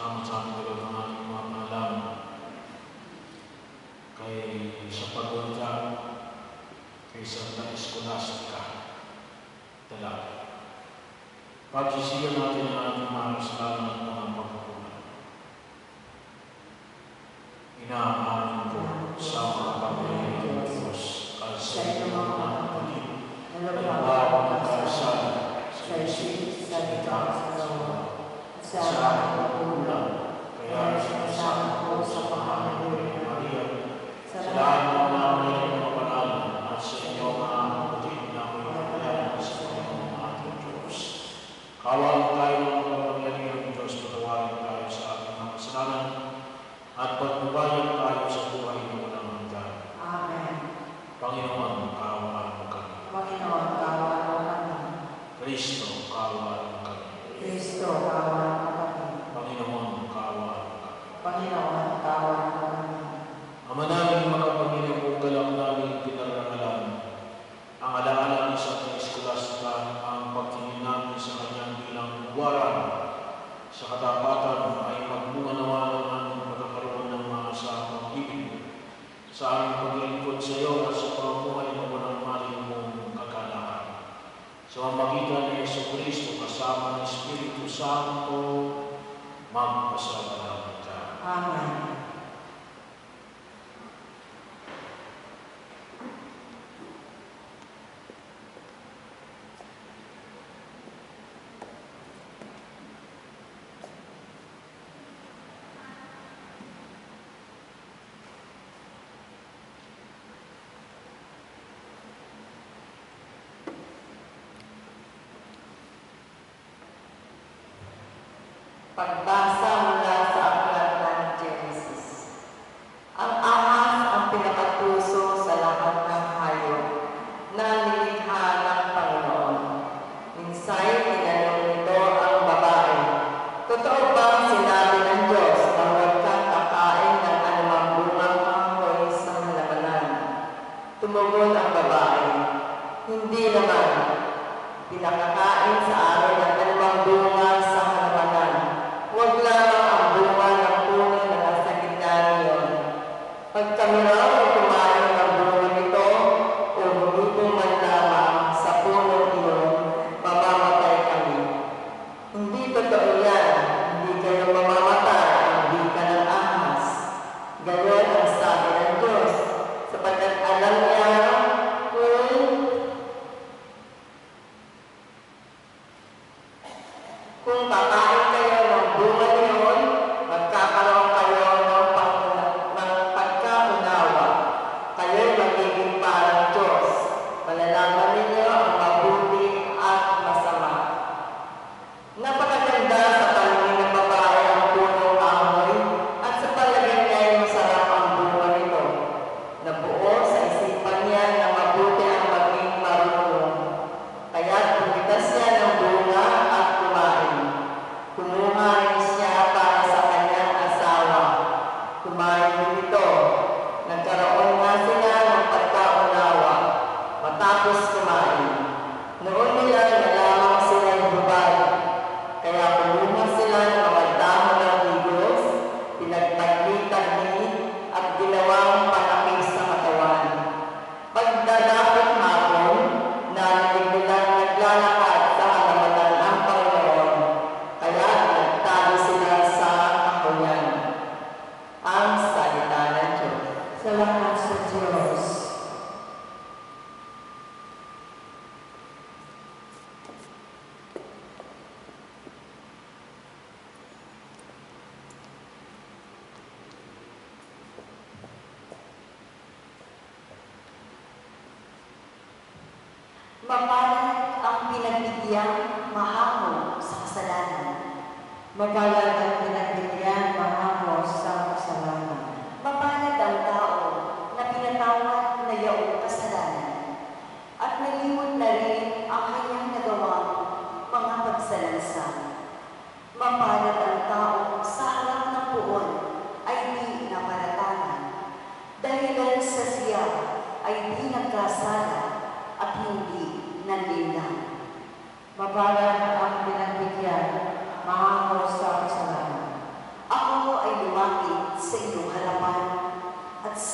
sama sa amin talaga ng ating mga pangalaman. Kay sa pagwanta, kay sa nais ko nasot ka. Talaga. Pagsisiyan na Pagbasa mula sa aklat ng Genesis. Ang ahas ang pinakatuso sa lahat ng hayop na nilikha ng Panginoon. Minsan, Marcos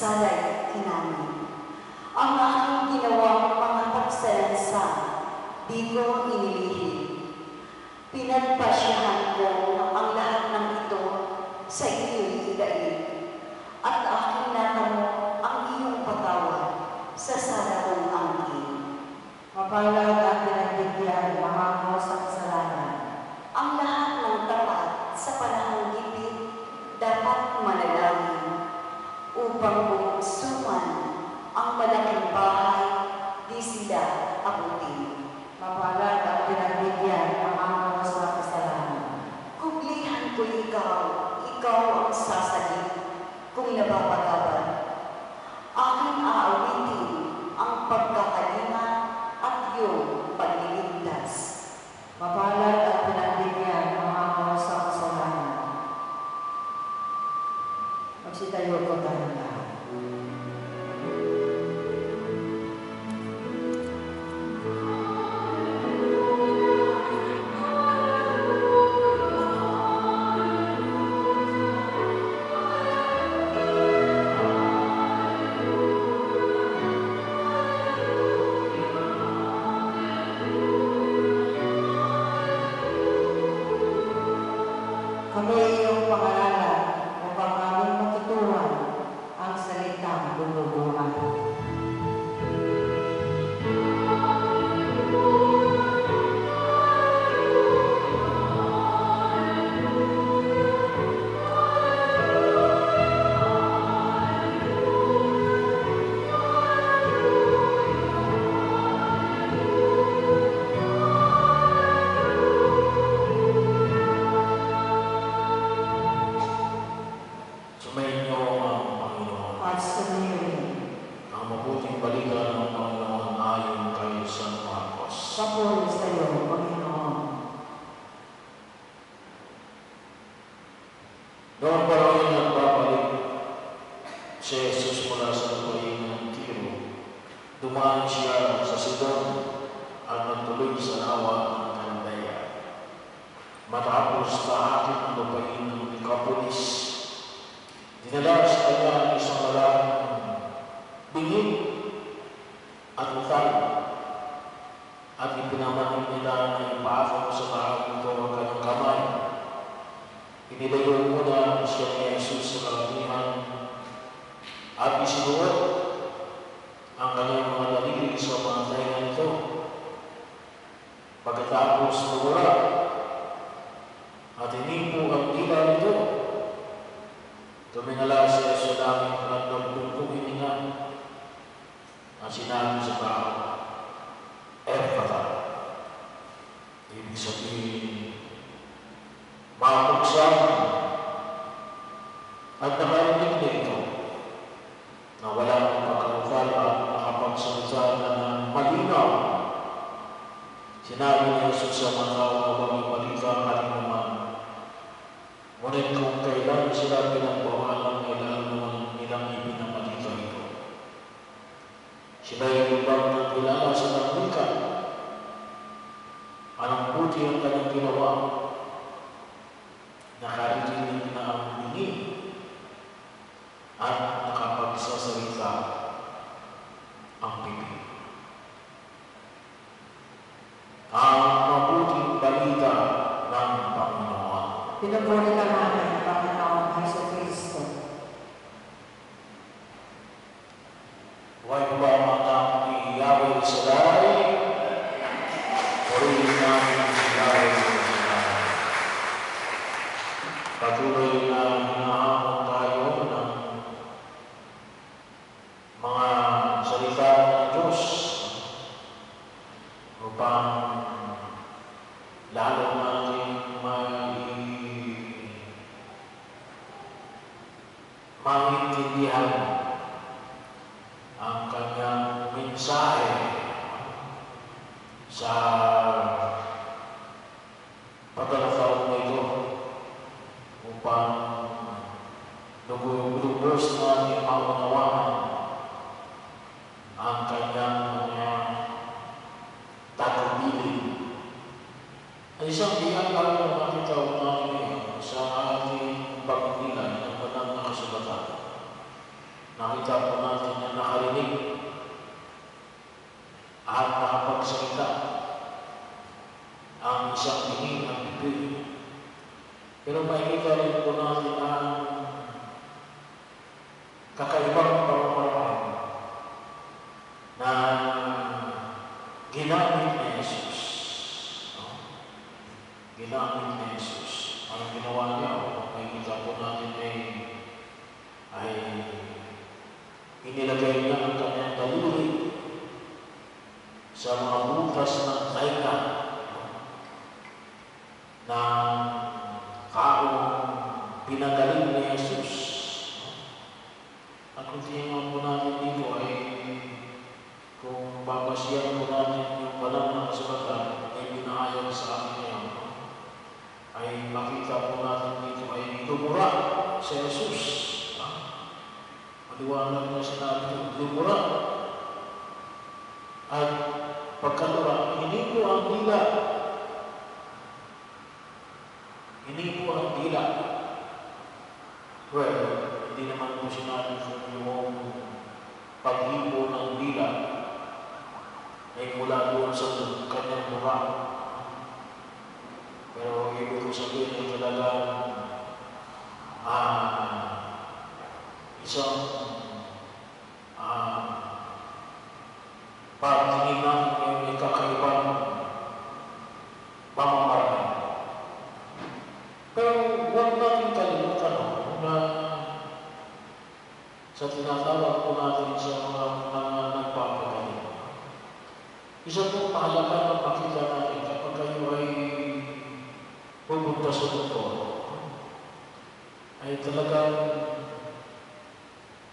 pagsalay kinamin. Ang aking ginawang mga pagsalansa, di ko inilihim. Pinagpasyahan ko ang lahat ng ito sa iyo'y ilain. At aking natamo ang iyong patawad sa sala kong angkin. Mapalaw na pinagbigyan mahangos ang kasalanan. Ang lahat ng tapat sa panahon gipit dapat manalangin upang ikaw, ikaw ang sasalit kung nababagay Pagbabasiyan ko natin yung banal na kasulatan ay binaayon sa amin ngayon. Ay makita po natin dito ay lumura sa Jesus. Ha? Maliwanag na sinabi ng lumura. At pagkalura, hindi po ang dila. Hindi po ang dila. Well, hindi naman po sinabi kung yung pag-ipo ng dila ay mula doon sa kanyang mura. Pero ibig ko sabihin ay talaga ah, isang ah, party talagang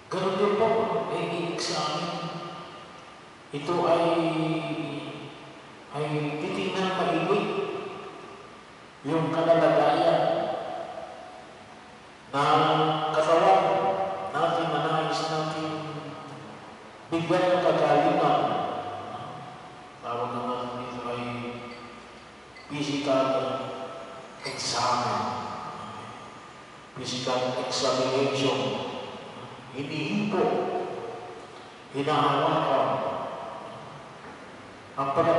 ganun din po ang ibig sa amin. Ito ay ay titingnan maigit yung kalalagayan ng isang examination. Hinihipo, hinahawakan. Ang pag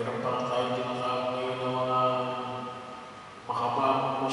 Meron pa lang tayong tinatawag ngayon ng mga makabang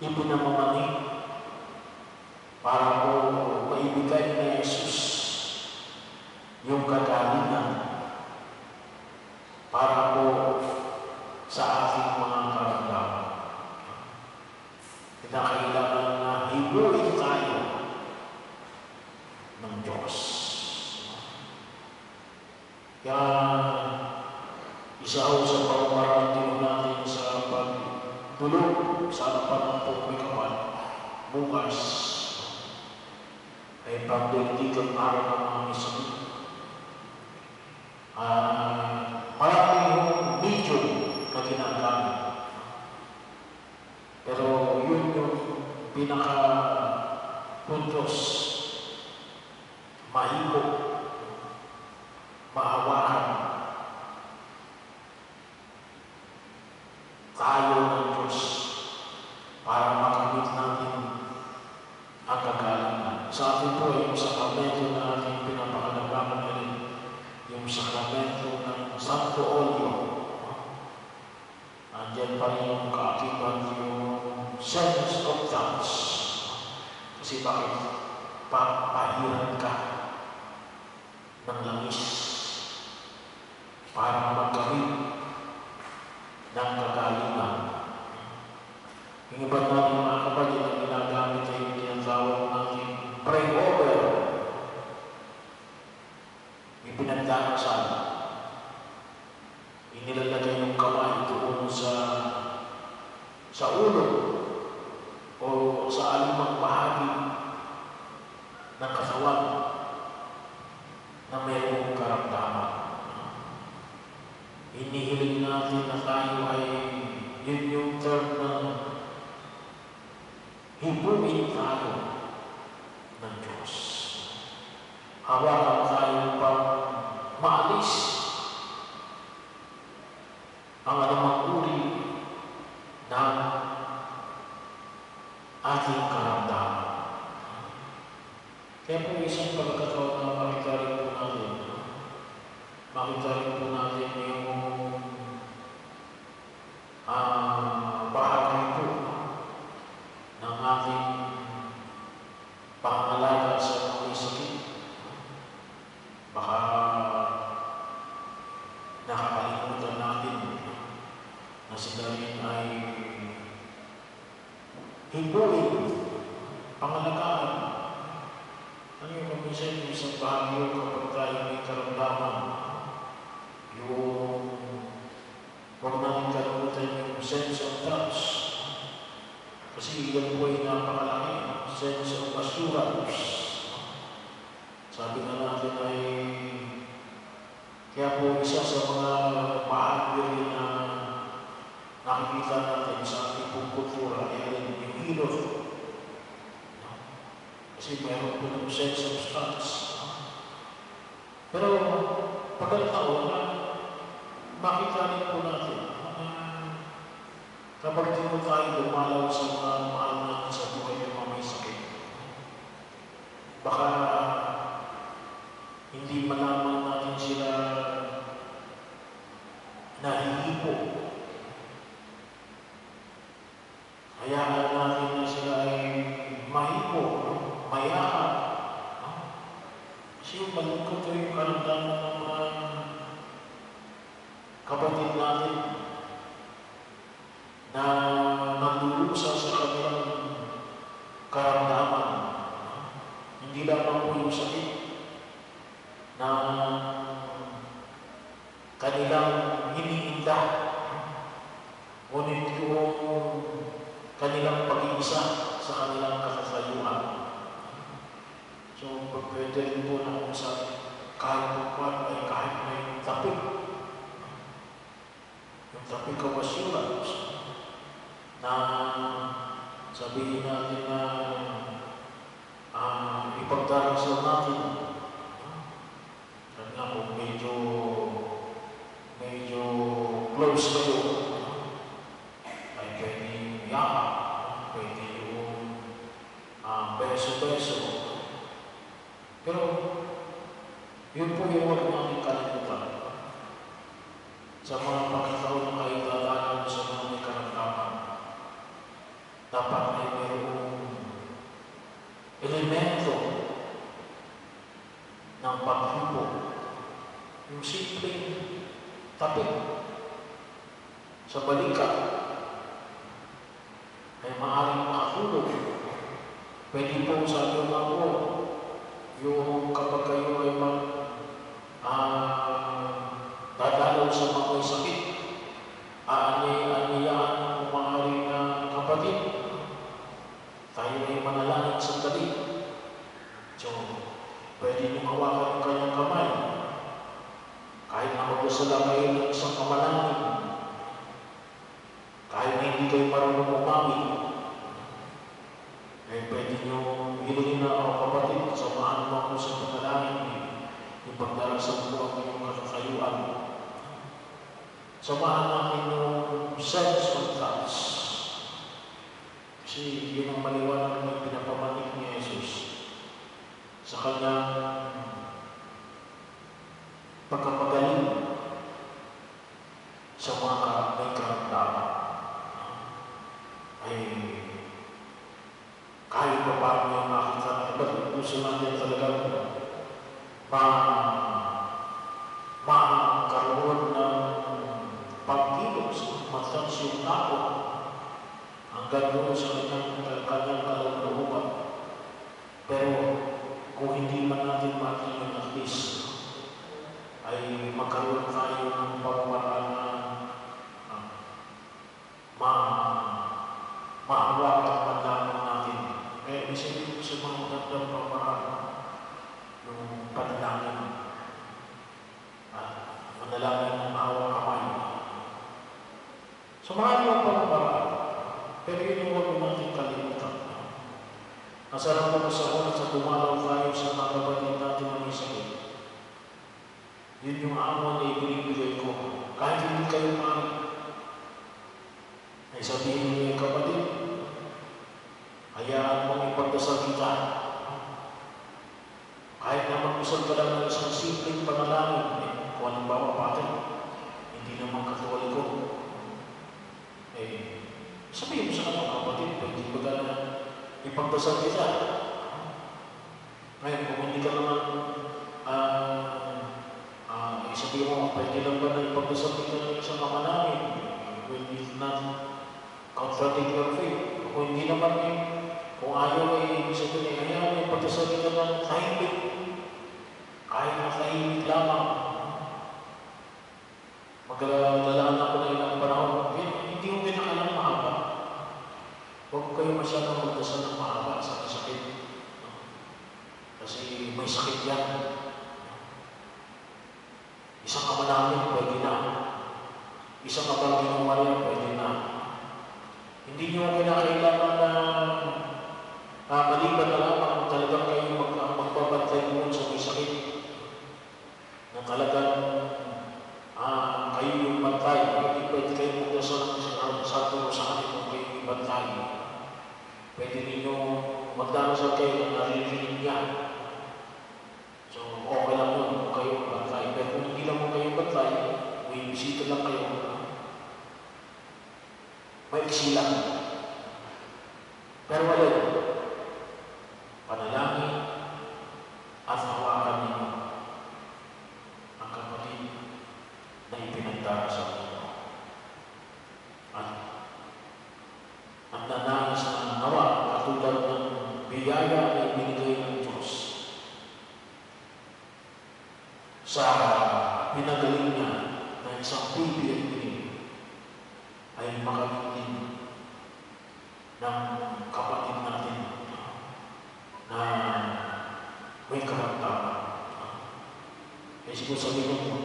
yung po namamalit ng pagkalima. Yung iba nga iwan po ay napakalaki sense of assurance. Sabi na natin ay kaya po isa sa mga paagyo na nakikita natin sa ating pong kultura ay rin yung hirot. Kasi mayroon po ng sense of stance. Pero pagkakataon na makita rin po natin Kapag tinutay, dumalaw sa mga mahal na kahit magkuhan eh, ay kahit may tapik. Yung tapik ko assurance na sabihin natin na ah, uh, ipagdarasal natin. At nga kung medyo medyo close na Ibigay na ako kapatid, samahan mo ako sa panalangin ni ipagdarasal ko ang iyong kakakayuan. Samahan ang inyong sense of thoughts. Kasi yun ang maliwanag na pinapamanik ni Jesus sa kanyang pagkapagay pagbasang isa. Ngayon, kung hindi ka naman ah, ah, uh, uh, isabi mo, pwede lang ba na ipagbasang isa ng isang ama namin? When is not comforting your faith. Eh. Kung hindi naman eh, kung ayaw ay ibig sabihin, eh, ayaw ay pagbasang isa ng kahimik. Kahit na kahimik lamang. Mag- may chilang. Pero ngayon,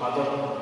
other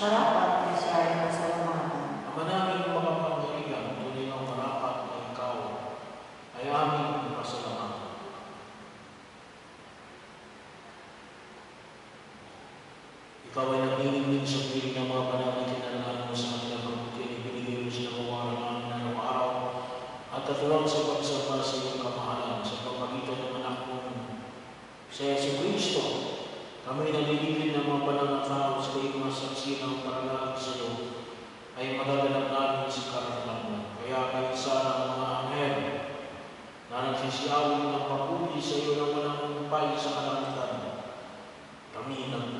Marapat na siya ay masalamatan. Ama namin makapangyarihan, tunay ng marapat na ikaw ay aming pasalamatan. Ikaw ay naniningning sa piling ng mga na kinalanan mo sa kanilang kabutihan, ibinigay mo sa nakawaran namin araw-araw at katulad sa pagsama sa iyong kamahalan sa pamagitan ng anak mong sa Yesu Kristo. Kami nalilipin ng mga banal sa iyong mga saksi ng paralagan sa iyo ay magaganap namin sa karanaman mo. Kaya kayo sana ang mga anghel na nagsisiyawin ng papuri sa iyo ng walang humpay sa kalangitan. Kami nagpupuli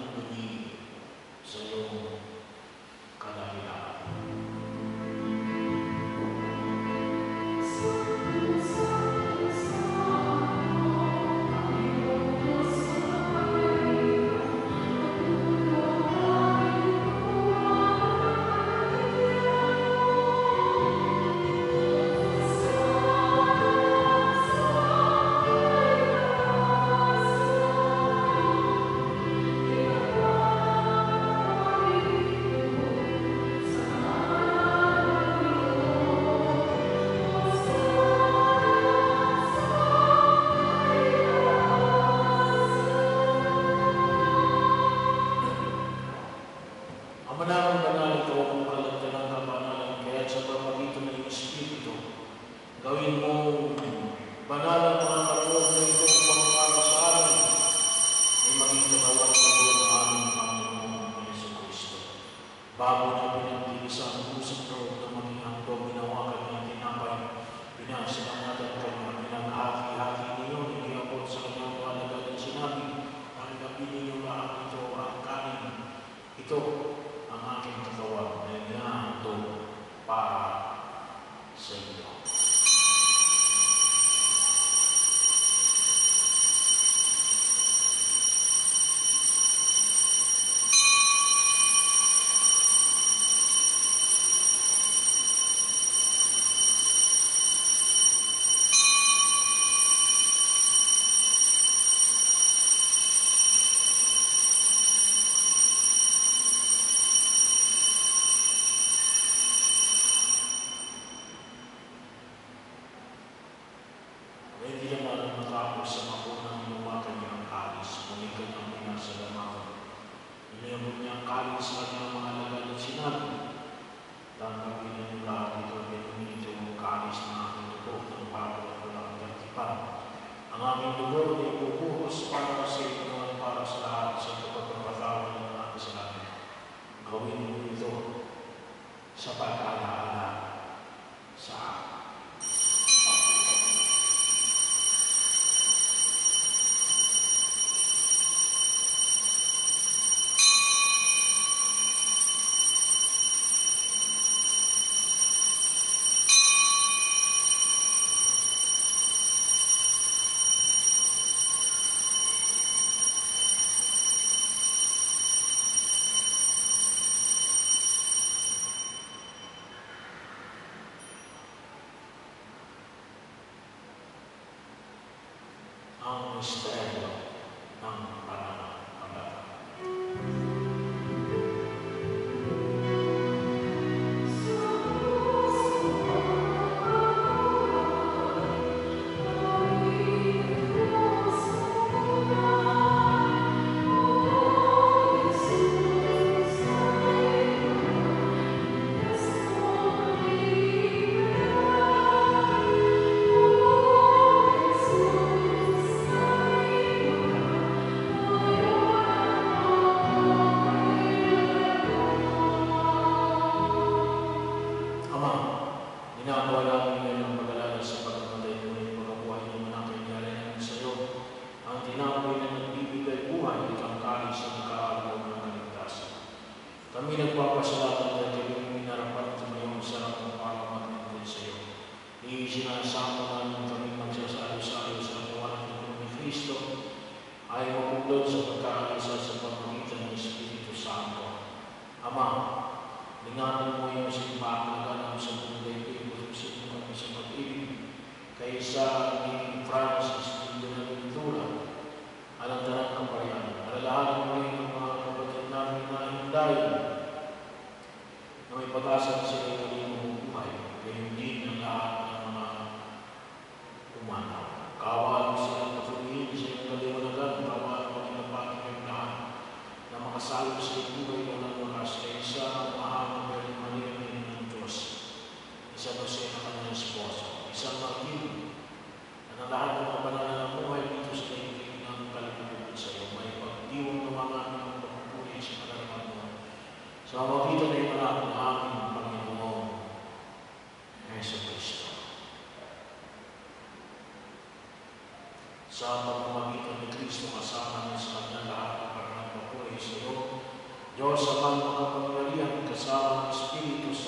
Ang aming dugo ay ibubuhos para sa at para sa lahat sa kapagpapatawa ng mga kasalanan. Gawin niyo ito sa pag-alaala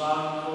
Pai.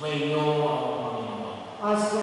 Sumayin niyo ang Panginoon. As